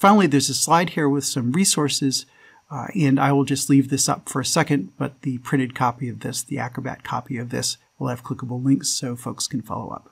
Finally, there's a slide here with some resources, uh, and I will just leave this up for a second, but the printed copy of this, the Acrobat copy of this, will have clickable links so folks can follow up.